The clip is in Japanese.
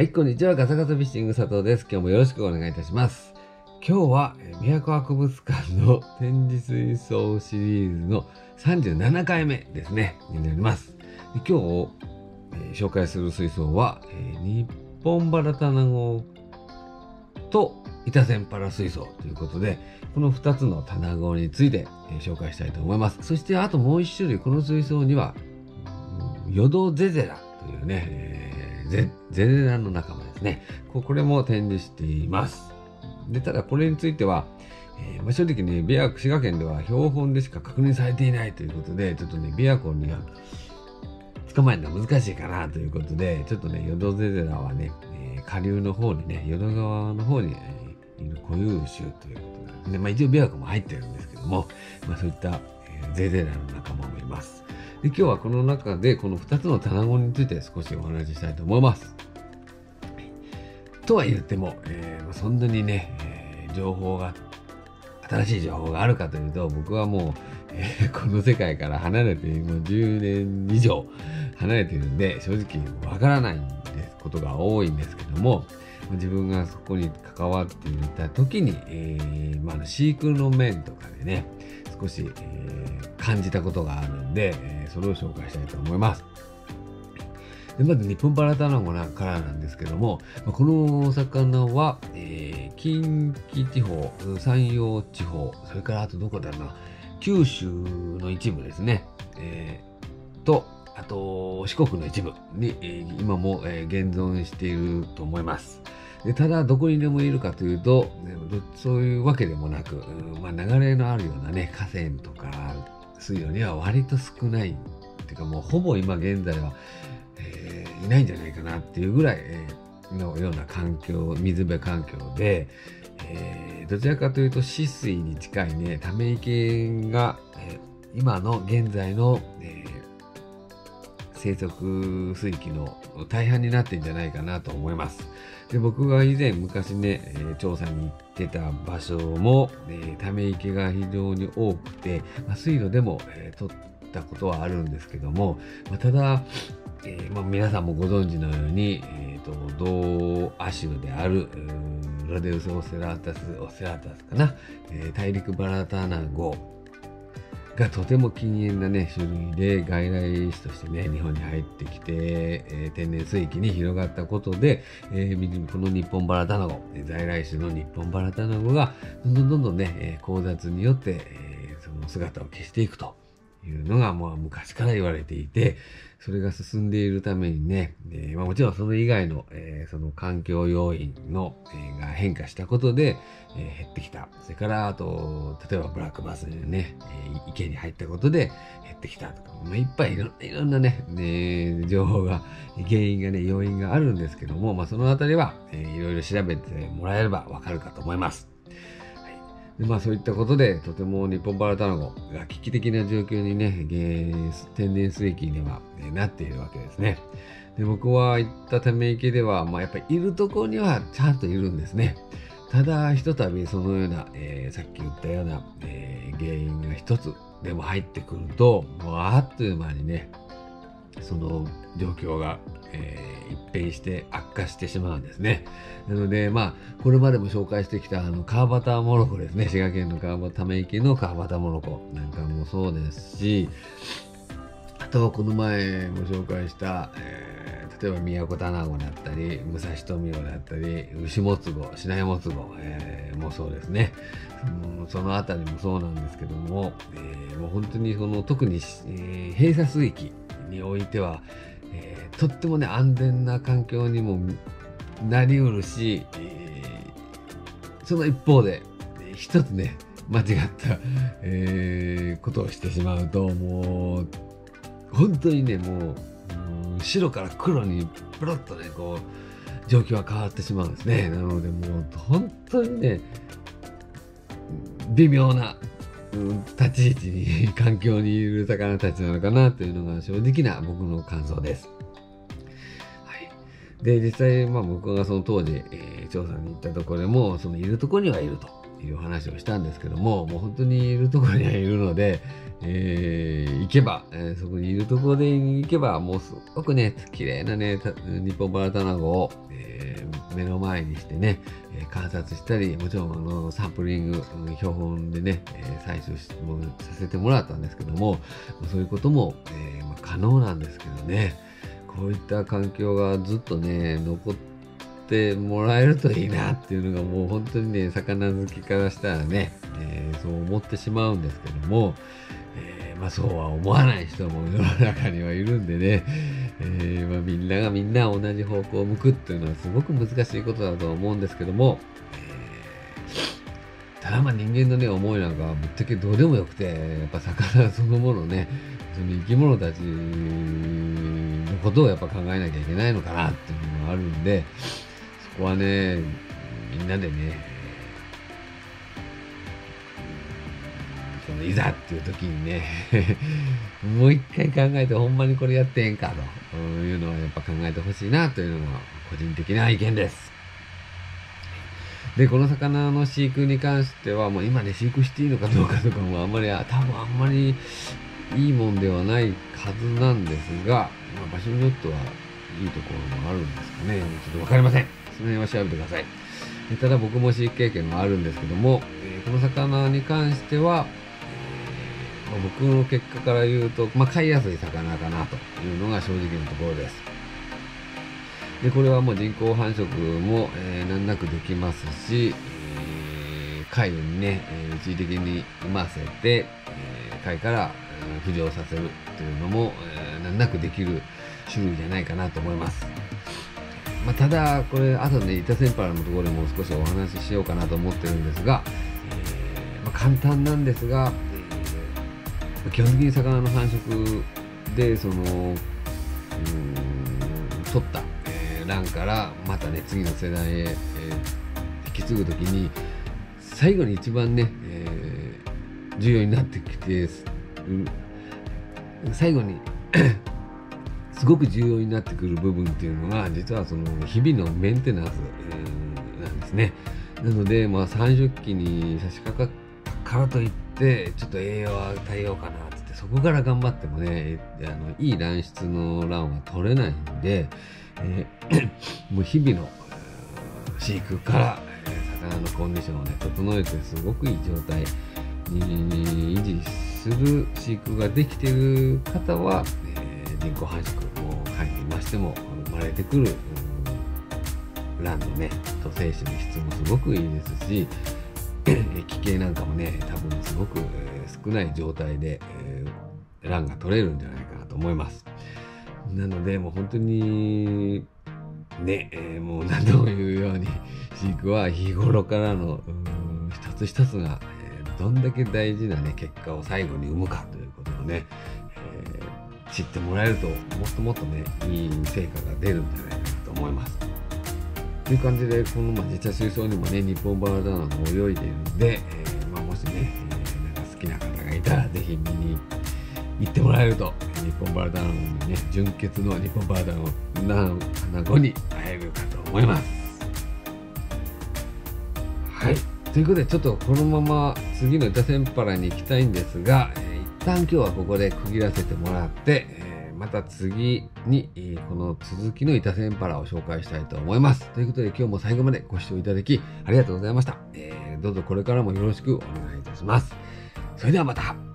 はい、こんにちは。ガサガサフィッシング佐藤です。今日もよろしくお願いいたします。今日は、えー宮古博物館の展示水槽シリーズの37回目ですね、になります。で今日、えー紹介する水槽は、えー日本バラタナゴと板線パラ水槽ということで、この2つの棚子について、えー紹介したいと思います。そして、あともう1種類、この水槽には、ヨドゼゼラというね、えーゼゼラの仲間ですね。これも展示しています。で、ただこれについては、えーまあ、正直ね、琵琶湖、滋賀県では標本でしか確認されていないということで、ちょっとね、琵琶湖には捕まえるのは難しいかなということで、ちょっとね、ヨドゼゼラはね、えー下流の方にね、淀川の方に、えーいる固有種ということなんで、まあ、一応琵琶湖も入ってるんですけども、まあ、そういった、えーゼゼラの仲間もいます。で今日はこの中でこの2つの棚子について少しお話ししたいと思います。とは言っても、えーそんなにね、えー情報が新しい情報があるかというと僕はもう、えーこの世界から離れてもう10年以上離れているんで正直わからないですことが多いんですけども自分がそこに関わっていた時に、えーまあ、飼育の面とかでね少し、えー感じたことがあるんで、えーそれを紹介したいと思います。でまず日本バラタナゴからなんですけども、まこの魚は、えー近畿地方、山陽地方、それからあとどこだろうな、九州の一部ですね、えーと、あと四国の一部に、今も、え現存していると思います。ただ、どこにでもいるかというと、そういうわけでもなく、まあ、流れのあるようなね、河川とか水路には割と少ない。っていうかもうほぼ今現在は、えーいないんじゃないかなっていうぐらい、のような環境、水辺環境で、えーどちらかというと止水に近いね、ため池が、えー今の現在の、えー生息水域の大半になってんじゃないかなと思います。で僕が以前昔ね、えー調査に行ってた場所も、えーため池が非常に多くて、まあ、水路でも、えー取ったことはあるんですけども、まあ、ただ、えーまあ、皆さんもご存知のように、えー、と同亜種であるロデウス・オセラータス・オセラータスかな、え大陸バラターナゴがとても禁煙なね種類で外来種としてね日本に入ってきて、えー天然水域に広がったことで、えーこの日本バラ卵在来種の日本バラ卵がどんどんどんどんね、えー交雑によって、えーその姿を消していくと。いうのがもう昔から言われていてそれが進んでいるためにね、えーまあ、もちろんその以外の、えーその環境要因の、えーが変化したことで、えー減ってきた。それから、あと、例えばブラックバスにね、えー池に入ったことで減ってきたとか、まあ、いっぱいいろいろんなね、ね情報が、原因がね、要因があるんですけども、まあ、そのあたりは、えーいろいろ調べてもらえればわかるかと思います。でまあそういったことで、とても日本バラタナゴが危機的な状況にね、天然水域には、えなっているわけですね。で僕は行ったため池では、まあやっぱりいるとこにはちゃんといるんですね。ただ、ひとたびそのような、えーさっき言ったような、えー原因が一つでも入ってくると、もうあっという間にね、その状況が、えー一変して悪化してしまうんですね。なので、まあ、これまでも紹介してきた、あの、川端モロコですね。滋賀県の川端ため池の川端モロコなんかもそうですし、あとはこの前も紹介した、えー例えば宮古タナゴだったり、武蔵富雄だったり、牛もつご、シナヤモツゴ、えーもそうですね。もうそのあたりもそうなんですけども、えーもう本当にその特に、えー閉鎖水域においては、とってもね安全な環境にもなりうるし、えーその一方で一つね間違った、えーことをしてしまうともう本当にねもう白から黒にプロッとねこう状況は変わってしまうんですねなのでもう本当にね微妙なうん立ち位置に環境にいる魚たちなのかなというのが正直な僕の感想です。で、実際、まあ僕がその当時、えー、調査に行ったところでも、そのいるところにはいるという話をしたんですけども、もう本当にいるところにはいるので、えー、行けば、えー、そこにいるところで行けば、もうすごくね、綺麗なね、日本バラタナゴを、えー、目の前にしてね、え観察したり、もちろんあのサンプリング、標本でね、え採取しもさせてもらったんですけども、そういうことも、えまあ、可能なんですけどね、こういった環境がずっとね、残ってもらえるといいなっていうのがもう本当にね、魚好きからしたらね、えー、そう思ってしまうんですけども、えー、まあそうは思わない人も世の中にはいるんでね、えー、まあ、みんながみんな同じ方向を向くっていうのはすごく難しいことだと思うんですけども、ただまあ人間のね、思いなんかぶっちゃけどうでもよくて、やっぱ魚そのものね、その生き物たちことをやっぱ考えなきゃいけないのかなっていうのがあるんで、そこはね、みんなでね、そのいざっていう時にね もう一回考えてほんまにこれやってえんかというのはやっぱ考えてほしいなというのが個人的な意見です。で、この魚の飼育に関しては、もう今ね、飼育していいのかどうかとかもあんまり、多分あんまりいいもんではないはずなんですが、まあ、場所によってはいいところもあるんですかね。ちょっとわかりません。その辺は調べてください。ただ僕も飼育経験があるんですけども、えー、この魚に関しては、えー、まあ、僕の結果から言うと、まあ、飼いやすい魚かなというのが正直なところです。で、これはもう人工繁殖も、えー、難なくできますし、えー、貝にね、えー、一時的に産ませて、えー、貝から浮上させるというのも、えー、難なくできる種類じゃないかなと思います。まあ、ただ、これ、あとね、板センパラのところでも少しお話ししようかなと思ってるんですが、えー、まあ、簡単なんですが、えー、基本的に魚の繁殖で、その、うん、取った、えー、卵からまたね、次の世代へ、え引き継ぐときに、最後に一番ね、え重要になってきて、最後に すごく重要になってくる部分っていうのが実はその日々のメンテナンス、なんですね。なので、まあ、三食期に差し掛かからといってちょっと栄養を与えようかなってってそこから頑張ってもねあのいい卵質の卵は取れないんで、えー、もう日々の飼育から、え、魚のコンディションをね整えてすごくいい状態に維持する飼育ができている方は、えー、人工繁殖を書いていましても生まれてくる卵のねと精子の質もすごくいいですし気形なんかもね多分すごく、えー、少ない状態で、えー、卵が取れるんじゃないかなと思います。なのでもう本当にね、えー、もう何度も言うように飼育は日頃からの一つ一つが、どんだけ大事なね、結果を最後に生むかということをね、えー、知ってもらえると、もっともっとね、いい成果が出るんじゃないかなと思います。という感じで、この、まあ、実は水槽にもね、日本バラダナが泳いでいるんで、えー、まあ、もしね、えー、なんか好きな方がいたら、ぜひ見に行ってもらえると、日本バラダナにね、純潔の日本バラダナの花子に会えるかと思います。ということでちょっとこのまま次の板センパラに行きたいんですが、えー、一旦今日はここで区切らせてもらって、えー、また次に、えー、この続きの板センパラを紹介したいと思います。ということで今日も最後までご視聴いただきありがとうございました。えー、どうぞこれからもよろしくお願いいたします。それではまた